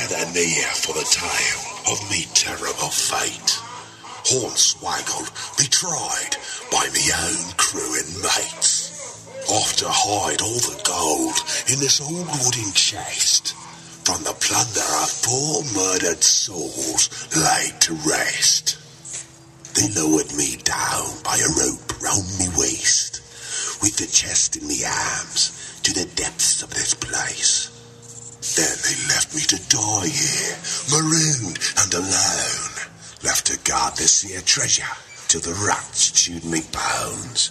Gather near for the tale of me terrible fate. Hornswaggle betrayed by me own crew and mates. Off to hide all the gold in this old wooden chest from the plunder of poor murdered souls laid to rest. They lowered me down by a rope round me waist, with the chest in me arms to the depths of this place. Then they left me to die here, marooned and alone, left to guard this here treasure till the rats chewed me bones.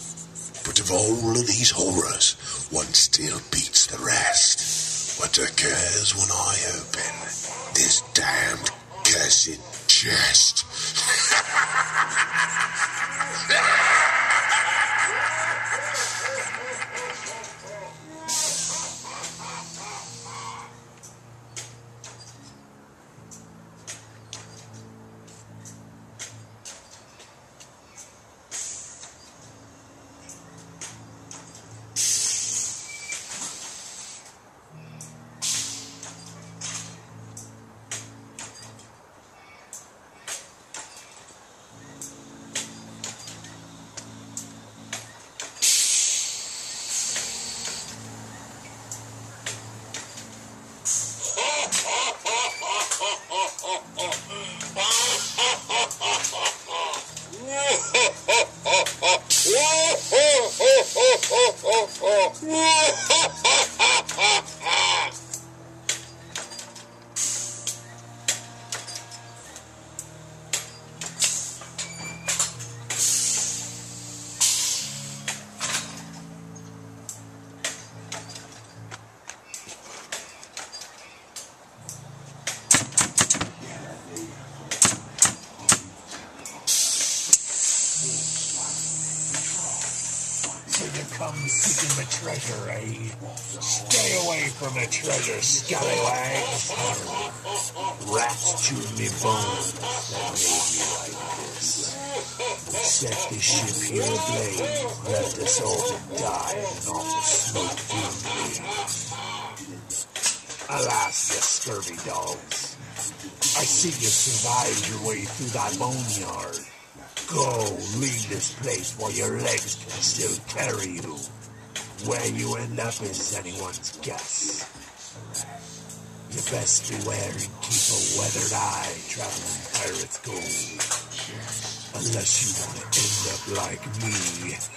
But of all of these horrors, one still beats the rest. What occurs when I open this damned cursed chest? treasure, eh? Stay away from the treasure, scallywags. Rats chew me bones that made me like this. Set this ship here ablaze, left us all die and off the smoke fume Alas, you scurvy dogs. I see you survived your way through that boneyard. Go, leave this place while your legs can still carry you. Where you end up is anyone's guess. You best beware and keep a weathered eye traveling pirates gold. Unless you want to end up like me.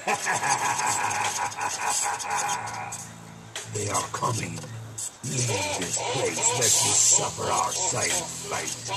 they are coming. Leave this place lest we suffer our silent fate.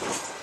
Bye.